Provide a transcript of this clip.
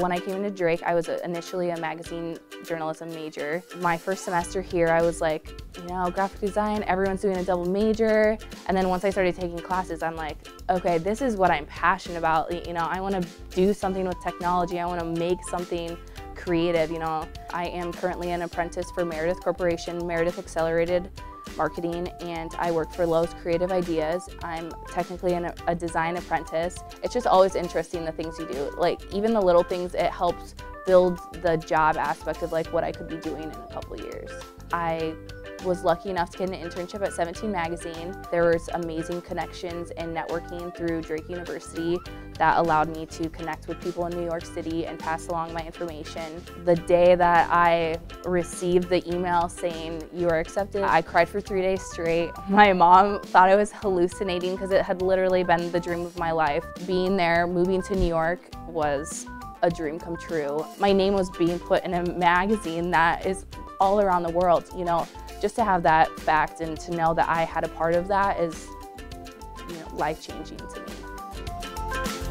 When I came into Drake, I was initially a magazine journalism major. My first semester here, I was like, you know, graphic design, everyone's doing a double major. And then once I started taking classes, I'm like, okay, this is what I'm passionate about. You know, I want to do something with technology. I want to make something creative, you know. I am currently an apprentice for Meredith Corporation, Meredith Accelerated Marketing, and I work for Lowe's Creative Ideas. I'm technically an, a design apprentice. It's just always interesting the things you do. Like even the little things, it helps build the job aspect of like what I could be doing in a couple years. I was lucky enough to get an internship at 17 Magazine. There was amazing connections and networking through Drake University that allowed me to connect with people in New York City and pass along my information. The day that I received the email saying you are accepted, I cried for three days straight. My mom thought I was hallucinating because it had literally been the dream of my life. Being there, moving to New York was a dream come true. My name was being put in a magazine that is all around the world, you know, just to have that fact and to know that I had a part of that is you know, life-changing to me.